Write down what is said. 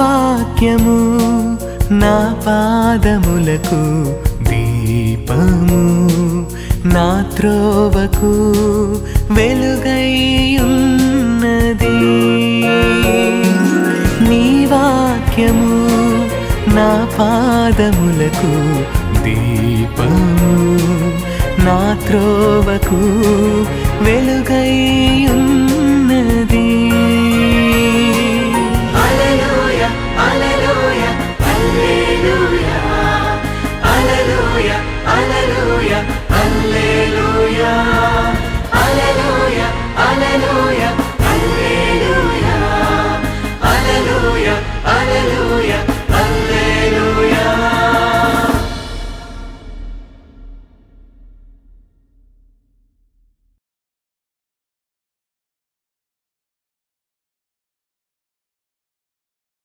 వాక్యము నా పాదములకు దీపము నా త్రోవకు వెలుగైయున్నది. నీ వాక్యము నా పాదములకు దీపము నా త్రోవకు వెలుగైయున్నది